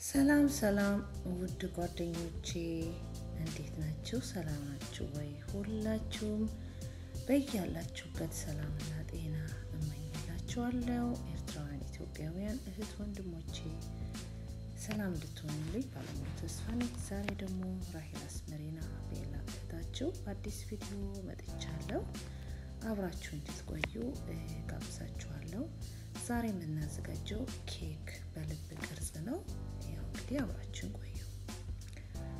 ሰላም ሰላም ውድ ጓደኞቼ እንዴት ናችሁ? ሰላም ናችሁ ወይ? ሁላችሁም በያላችሁበት ሰላምና ጤና እመኝላችኋለሁ። ኤርትራውያን ኢትዮጵያውያን እህት ወንድሞቼ ሰላም እንድትሆኑልኝ ባለሙሉ ተስፋ ነኝ። ዛሬ ደግሞ ራሄል አስመሪና ቤላ እህታችሁ በአዲስ ቪዲዮ መጥቻለሁ። አብራችሁ እንድትቆዩ ጋብዛችኋለሁ። ዛሬ የምናዘጋጀው ኬክ በልብ ቅርጽ ነው። እንግዲህ አብራችን ቆዩ።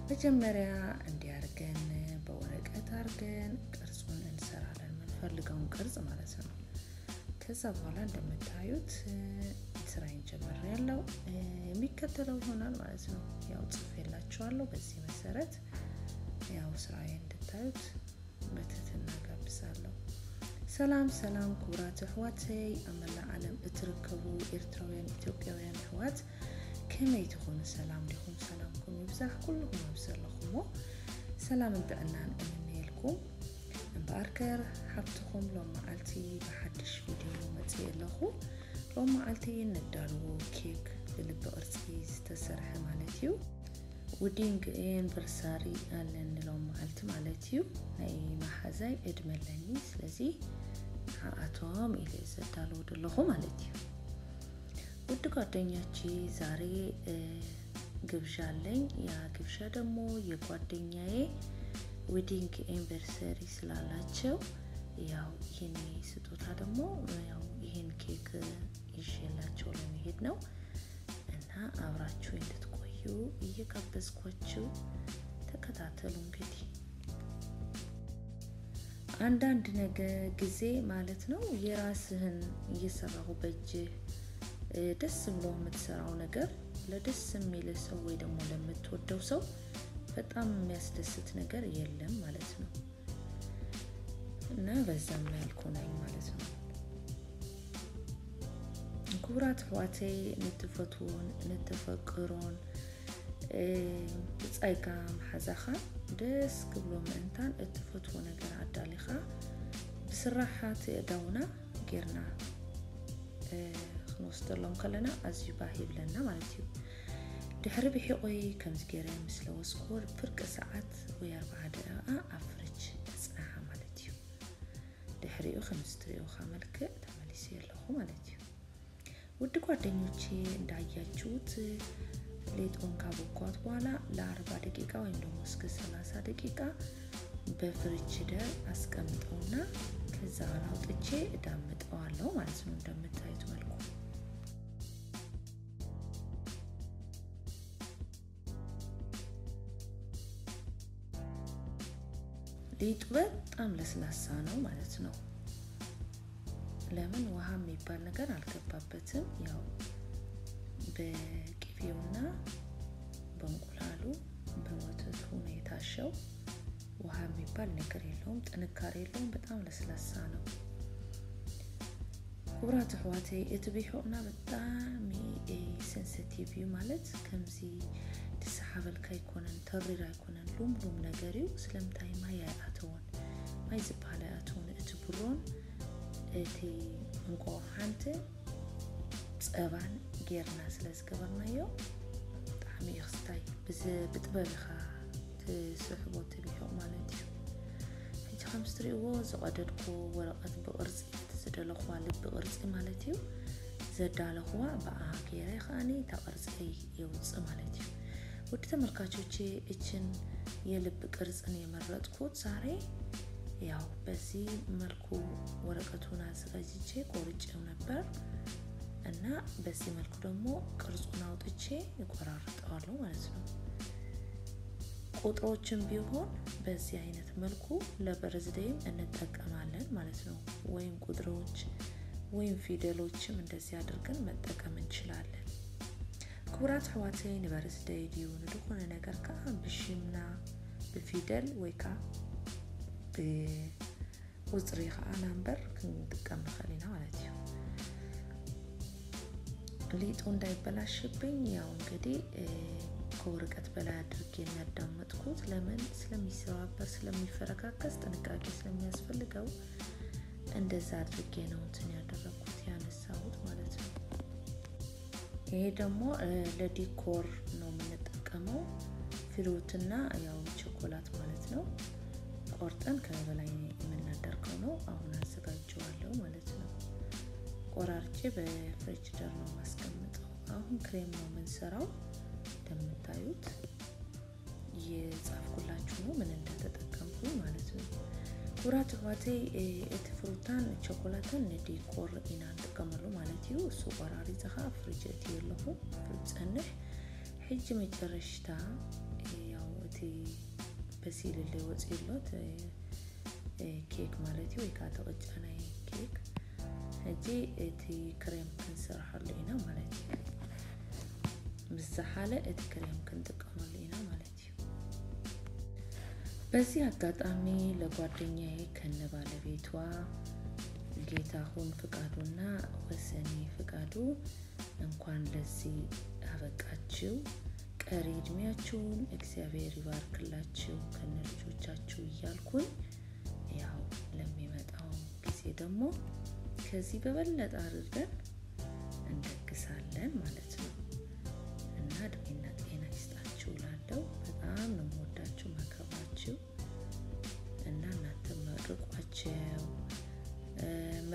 መጀመሪያ እንዲያርገን በወረቀት አርገን ቅርጹን እንሰራለን፣ የምንፈልገውን ቅርጽ ማለት ነው። ከዛ በኋላ እንደምታዩት ስራዬን ጀምር ያለው የሚከተለው ይሆናል ማለት ነው። ያው ጽፌላችኋለሁ። በዚህ መሰረት ያው ስራዬ እንድታዩት በትህትና ጋብዛለሁ። ሰላም ሰላም ክቡራት ኣሕዋተይ ኣብ መላእ ዓለም እትርከቡ ኤርትራውያን ኢትዮጵያውያን ኣሕዋት ከመይ ትኾኑ ሰላም ዲኹም ሰላምኩም ይብዛሕ ኩልኩም ኣብ ዘለኹሞ ሰላምን ጥዕናን እምንየልኩም እምበኣርከር ሓብትኹም ሎም መዓልቲ ብሓድሽ ቪድዮ መፅእ ኣለኹ ሎም መዓልቲ ነዳልዎ ኬክ ብልቢ ቅርፂ ዝተሰርሐ ማለት እዩ ውዲንግ ኤንቨርሳሪ ኣለኒ ሎም መዓልቲ ማለት እዩ ናይ ማሓዛይ እድመለኒ ስለዚ ንዓኣቶም ኢለ ዘዳልዎ ዘለኹ ማለት እዩ ውድ ጓደኞቼ ዛሬ ግብዣ አለኝ ያ ግብዣ ደግሞ የጓደኛዬ wedding anniversary ስላላቸው ያው ይህን ስጦታ ደግሞ ያው ይህን ኬክ ይዤላቸው ለመሄድ ነው እና አብራችሁ እንድትቆዩ እየጋበዝኳችሁ ተከታተሉ። እንግዲህ አንዳንድ ነገ ጊዜ ማለት ነው የራስህን እየሰራሁ በእጅህ ደስ ብሎ የምትሰራው ነገር ለደስ የሚል ሰው ወይ ደግሞ ለምትወደው ሰው በጣም የሚያስደስት ነገር የለም ማለት ነው እና በዛም ላይ ነኝ ማለት ነው። ክቡራት ኣሕዋተይ ንትፈትዎን ንትፈቅሮን ብፃይካ መሓዛኻ ደስ ክብሎ ምእንታን እትፈትዎ ነገር ኣዳሊኻ ብስራሓት እዳውና ጌርና ክንወስደሎም ከለና ኣዝዩ ባህ ይብለና ማለት እዩ። ድሕሪ ብሒቆይ ከምዚ ገይረ ምስ ፍርቂ ሰዓት ወይ ኣርባዓ ደቂቓ ኣብ ፍርጅ ተፅናሓ ማለት እዩ። ድሕሪኡ ከምዚ መልክዕ ተመሊሰ ኣለኹ ማለት እዩ። ውድ ጓደኞቼ እንዳያችሁት ሌጦን ካቦኳት በኋላ ለአርባ ደቂቃ ወይም ደግሞ እስከ ሰላሳ ደቂቃ በፍሪጅ ደር አስቀምጠውና ከዛ አውጥቼ እዳምጠዋለሁ ማለት ነው። እንደምታዩት መልኩ ሊጡ በጣም ለስላሳ ነው ማለት ነው። ለምን ውሃ የሚባል ነገር አልገባበትም። ያው በቅቤውና በእንቁላሉ በወተቱ ነው የታሸው። ውሃ የሚባል ነገር የለውም፣ ጥንካሬ የለውም። በጣም ለስላሳ ነው። ክቡራት ኣሕዋተይ እቲ ቢሑቕና ብጣዕሚ ሴንሲቲቭ እዩ ማለት ከምዚ ትሰሓበልካ ኣይኮነን ተሪር ኣይኮነን ሉምሉም ነገር እዩ ስለምንታይ ማይ ኣይኣተዎን ማይ ዝበሃል ኣይኣተዎን እቲ ብሮን እቲ እንቋቑሓንቲ ፀባን ጌርና ስለ ዝገበርናዮ ብጣዕሚ እዩ ክስታይ። ብጥበብ ኢኻ ትስሕቦ ትቢሑቕ ማለት እዩ። ሕጂ ከምዚ ትሪእዎ ዝቐደድኮ ወረቐት ብቅርፂ ዝደለኽዋ ልቢ ማለት እዩ። ዘዳለኽዋ ብኣ ገይረ ከዓኒ እታ የውፅእ ማለት እዩ ውድ ተመልካቾቼ እችን የልብ ቅርፅን የመረጥኩት ዛሬ ያው በዚህ መልኩ ወረቀቱን አዘጋጅቼ ቆርጬው ነበር እና በዚህ መልኩ ደግሞ ቅርጹን አውጥቼ እቆራርጠዋለሁ ማለት ነው። ቁጥሮችን ቢሆን በዚህ አይነት መልኩ ለበርዝዴይም እንጠቀማለን ማለት ነው። ወይም ቁጥሮች ወይም ፊደሎችም እንደዚህ አድርገን መጠቀም እንችላለን። ክቡራት ኣሕዋተይ ን birthday ድዩ ንድኾነ ነገር ከዓ ብሽምና ብፊደል ወይ ከዓ ብቁፅሪ ከዓ number ክንጥቀም ንኽእል ኢና ማለት እዩ። ሊጡ እንዳይበላሽብኝ ያው እንግዲህ ከወረቀት በላይ አድርጌ የሚያዳመጥኩት ለምን ስለሚሰባበር ስለሚፈረካከስ ጥንቃቄ ስለሚያስፈልገው እንደዛ አድርጌ ነው እንትን ያደረግኩት ይሄ ደግሞ ለዲኮር ነው የምንጠቀመው። ፍሩትና ያው ቸኮላት ማለት ነው። ቆርጠን ከበላይ የምናደርገው ነው። አሁን አዘጋጀዋለሁ ማለት ነው። ቆራርጬ በፍሪጅደር ነው ማስቀምጠው። አሁን ክሬም ነው የምንሰራው። እንደምታዩት የጻፍኩላችሁ ክቡራት ኣሕዋተይ እቲ ፍሩታን ቸኮላትን ን decor ኢና ንጥቀመሉ ማለት እዩ እሱ ቆራሪፅኻ ፍሪጅ እትዩ ኣለኹ ክፀንሕ ሕጂ መጨረሽታ ያው እቲ በሲልለይ ወፂሎ ኬክ ማለት እዩ ወይ ከዓ ተቐጫ ናይ ኬክ ሕጂ እቲ ክሬም ክንስርሐሉ ኢና ማለት እዩ ምስ ዝሓለ እቲ ክሬም ክንጥቀመሉ ኢና ማለት እዩ በዚህ አጋጣሚ ለጓደኛዬ ከነ ባለቤቷ ጌታሁን ፍቃዱና ወሰኔ ፍቃዱ እንኳን ለዚህ አበቃችሁ። ቀሪ እድሜያችሁን እግዚአብሔር ይባርክላችሁ ከነ ልጆቻችሁ እያልኩኝ ያው ለሚመጣው ጊዜ ደግሞ ከዚህ በበለጠ አድርገን እንደግሳለን ማለት ነው እና እድሜና ጤና ይስጣችሁ ላለው በጣም ነው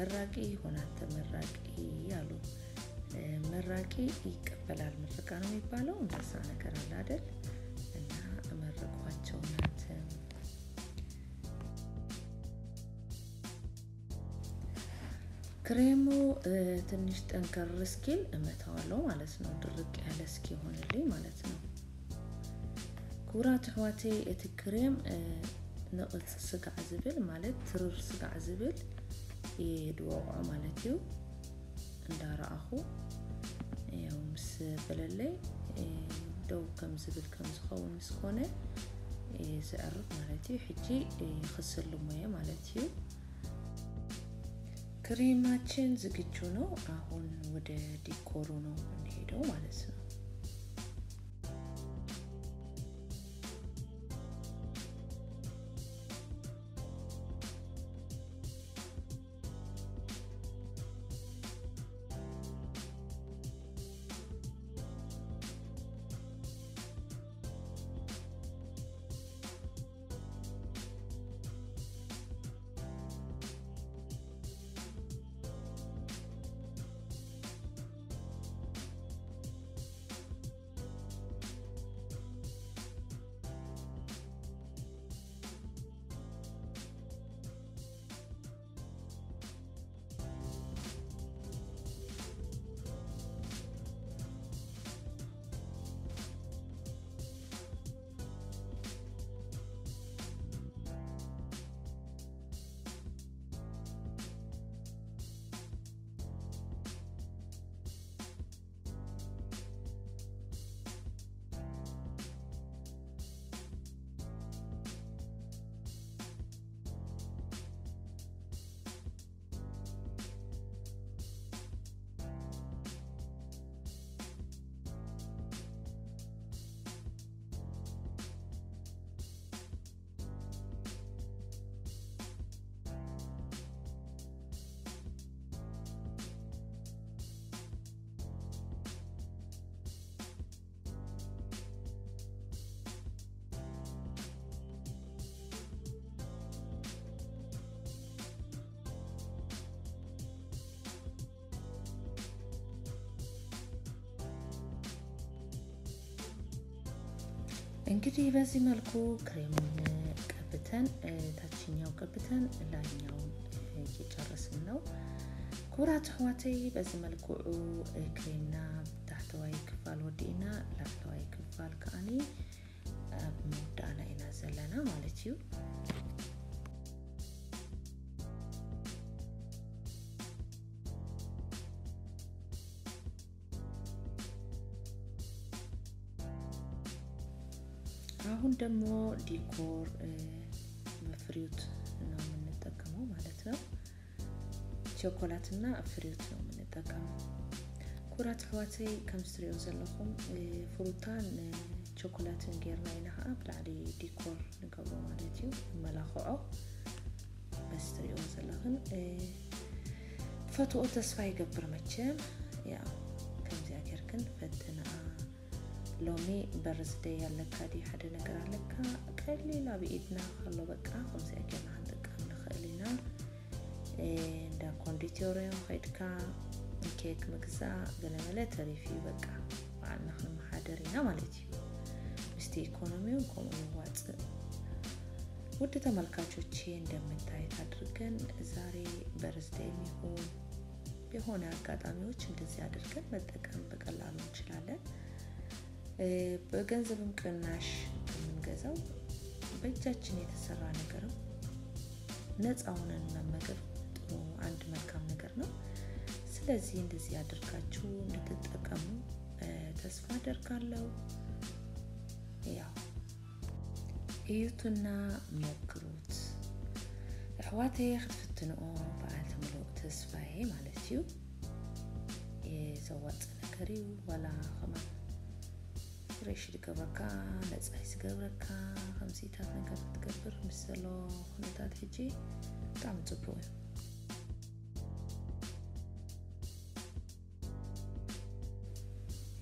መራቂ ሆናተ መራቂ አሉ። መራቂ ይቀበላል። ምርቃ ነው የሚባለው? እንደዛ ነገር አለ አይደል? እና መርቋቸው እናንተም ክሬሙ ትንሽ ጠንከር እስኪል እመታዋለሁ ማለት ነው። ድርቅ ያለ እስኪሆንልኝ ማለት ነው። ክቡራት ኣሕዋተይ እቲ ክሬም ንቕፅ ስጋዕ ዝብል ማለት ትርር ስጋዕ ዝብል የድወቕዖ ማለት እዩ እንዳረኣኹ ያው ምስ በለለይ ደው ከም ዝብል ከም ዝኸውን ምስ ኮነ ዝዕርፍ ማለት እዩ። ሕጂ ክስልሞ ማለት እዩ። ክሬማችን ዝግጁ ነው። አሁን ወደ ዲኮሩ ነው እንሄደው ማለት ነው እንግዲህ በዚህ መልኩ ክሬሙን ቀብተን ታችኛው ቀብተን ላይኛውን እየጨረስን ነው። ኩራት ኣሕዋተይ በዚ መልክዑ ክሬምና ታሕተዋይ ክፋል ወዲእና ላዕለዋይ ክፋል ከዓኒ ኣብ መወዳእና ኢና ዘለና ማለት እዩ አሁን ደግሞ decor በ fruit ነው የምንጠቀመው ማለት ነው። ቸኮላትና fruit ነው የምንጠቀመው። ክቡራት ኣሕዋተይ ከም ዘለኹም ፍሩታን ቸኮላትን ጌርና ኢና ከዓ ብላዕሊ decor ንገብሮ ማለት እዩ መልክዑ በዚ ትሪኦ ፈትኦ ተስፋ ይገብር መቸም ያ ከምዚኣ ግን ፈትና ሎሚ በርስደ ያለካ ዲ ሓደ ነገር ኣለካ ቀሊል ኣብ ኢድና ከሎ በቃ ከምዚኣ ጌርና ክንጥቀም ንኽእል ኢና። እንዳ ኮንዲቶርዮ ከይድካ ኬክ ምግዛእ ገለመለ ተሪፍ እዩ በቃ። በዓልና ክንመሓደር ኢና ማለት እዩ። ምስቲ ኢኮኖሚውን ከምኡ ይዋፅእ። ውድ ተመልካቾቼ እንደምታየት አድርገን ዛሬ በርዝዴ የሚሆን የሆነ አጋጣሚዎች እንደዚህ አድርገን መጠቀም በቀላሉ እንችላለን። በገንዘብም ቅናሽ የምንገዛው በእጃችን የተሰራ ነገርም ነፃ ሆነን መመገብ ጥሩ አንድ መልካም ነገር ነው። ስለዚህ እንደዚህ አድርጋችሁ እንድትጠቀሙ ተስፋ አደርጋለሁ። ያው እዩትና ሞክሩት። ኣሕዋተይ ክትፍትንኦ በዓልቲ ምሉእ ተስፋዬ ማለት እዩ ዘዋፅእ ነገር እዩ ዋላ ከማ ፍሬሽ ዝገብረካ ነፃይ ዝገብረካ ከምዚታት ነገር ክትገብር ምስ ዘሎ ኩነታት ሕጂ ብጣዕሚ ፅቡቅ እዩ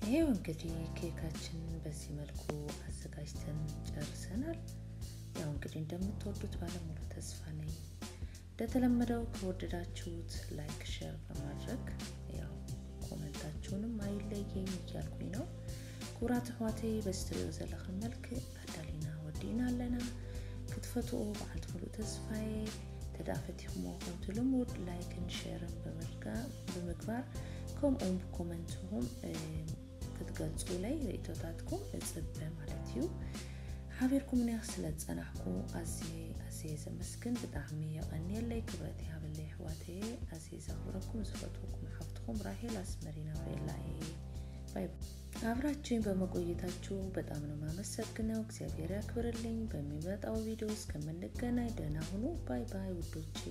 ይሄው እንግዲህ ኬካችንን በዚህ መልኩ አዘጋጅተን ጨርሰናል። ያው እንግዲህ እንደምትወዱት ባለሙሉ ተስፋ ነኝ። እንደተለመደው ከወደዳችሁት like፣ share በማድረግ ያው comment ኣችሁንም አይለየኝ እያልኩኝ ነው። ክቡራት ኣሕዋተይ በዚ ትሪኦ ዘለኹም መልክዕ ኣዳሊና ወዲእና ኣለና ክትፈትኦ በዓልቲ ሙሉእ ተስፋዬ ተዳፈቲኹሞ ከምቲ ልሙድ ላይክን ሼርን ብምግባር ከምኡውን ብኮመንትኩም ክትገልፁ ላይ ርእቶታትኩም እፅበ ማለት እዩ ሓቢርኩም ኒያ ስለ ዝፀናሕኩ ኣዝየ ኣዝየ ዘመስግን ብጣዕሚ የቐኒየለይ ክብረት ይሃበለይ ኣሕዋተየ ኣዝየ ዘኽብረኩም ዝፈትወኩም ሓፍትኩም ራሄል አስመሪና ቤላ bye አብራችሁኝ በመቆየታችሁ በጣም ነው የማመሰግነው። እግዚአብሔር ያክብርልኝ። በሚመጣው ቪዲዮ እስከምንገናኝ ደህና ሁኑ። bye bye ውዶቼ።